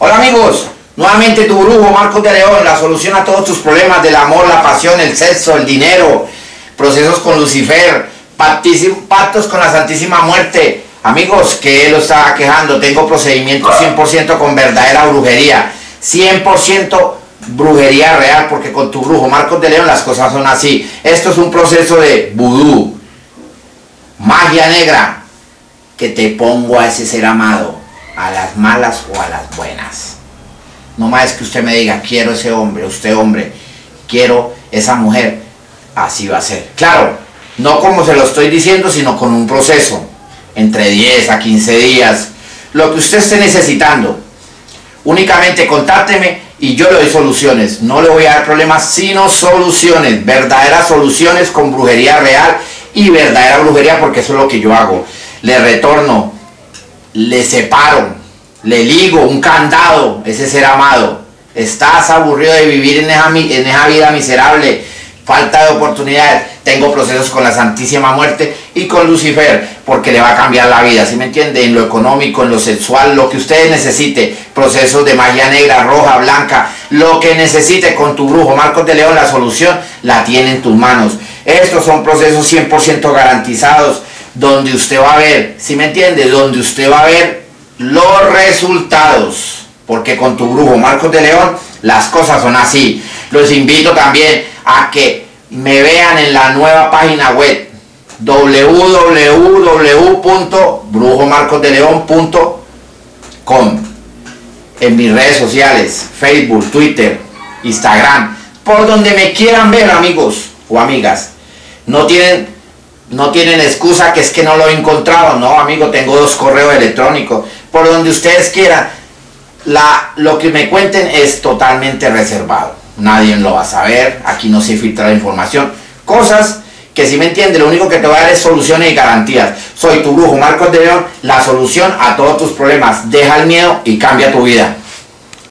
Hola amigos, nuevamente tu brujo Marcos de León, la solución a todos tus problemas del amor, la pasión, el sexo, el dinero, procesos con Lucifer, pactos con la Santísima Muerte. Amigos, que lo estaba quejando, tengo procedimientos 100% con verdadera brujería, 100% brujería real, porque con tu brujo Marcos de León las cosas son así. Esto es un proceso de vudú, magia negra, que te pongo a ese ser amado a las malas o a las buenas. No más que usted me diga, quiero ese hombre, usted hombre, quiero esa mujer, así va a ser. Claro, no como se lo estoy diciendo, sino con un proceso, entre 10 a 15 días, lo que usted esté necesitando. Únicamente contácteme y yo le doy soluciones. No le voy a dar problemas, sino soluciones, verdaderas soluciones con brujería real y verdadera brujería, porque eso es lo que yo hago. Le retorno le separo, le ligo un candado, ese ser amado. Estás aburrido de vivir en esa, vida miserable, falta de oportunidades. Tengo procesos con la Santísima Muerte y con Lucifer, porque le va a cambiar la vida, ¿sí me entiende? En lo económico, en lo sexual, lo que ustedes necesite. Procesos de magia negra, roja, blanca, lo que necesite con tu brujo Marcos de León, la solución la tiene en tus manos. Estos son procesos 100% garantizados donde usted va a ver, si me entiende? Donde usted va a ver los resultados. Porque con tu brujo Marcos de León las cosas son así. Los invito también a que me vean en la nueva página web www.brujomarcosdeleón.com en mis redes sociales, Facebook, Twitter, Instagram, por donde me quieran ver amigos o amigas. No tienen no tienen excusa que es que no lo he encontrado. No, amigo, tengo dos correos electrónicos. Por donde ustedes quieran. La, lo que me cuenten es totalmente reservado. Nadie lo va a saber. Aquí no se filtra la información. Cosas que si me entiende, lo único que te va a dar es soluciones y garantías. Soy tu brujo Marcos de León, la solución a todos tus problemas. Deja el miedo y cambia tu vida.